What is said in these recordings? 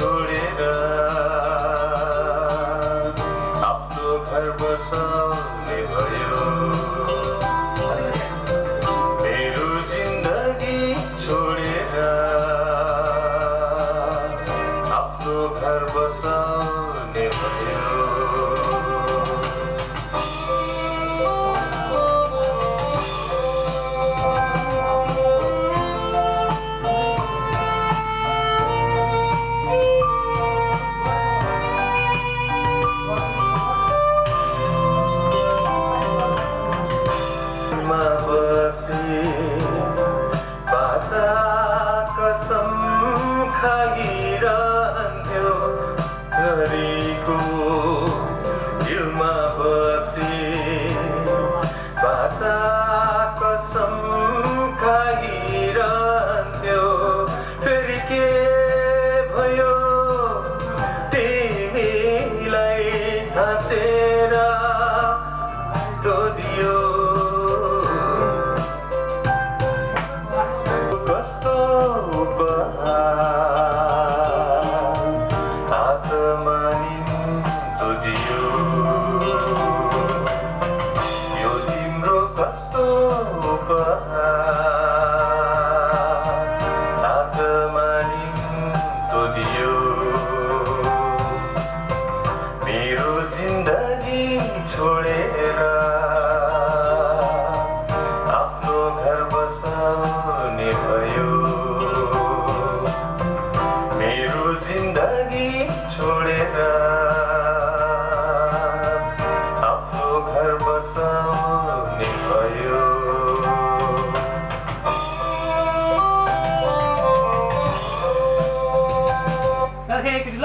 छोडेर आफ्नो घर बसाउने भयो। मेरो जिन्दगी छोडेर आफ्नो घर बसा say जिन्दगी छोडेर आफ्नो घर बसाउने भयो। ल।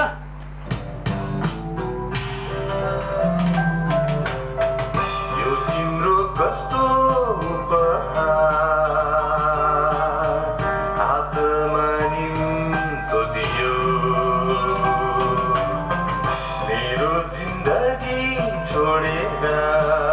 Florida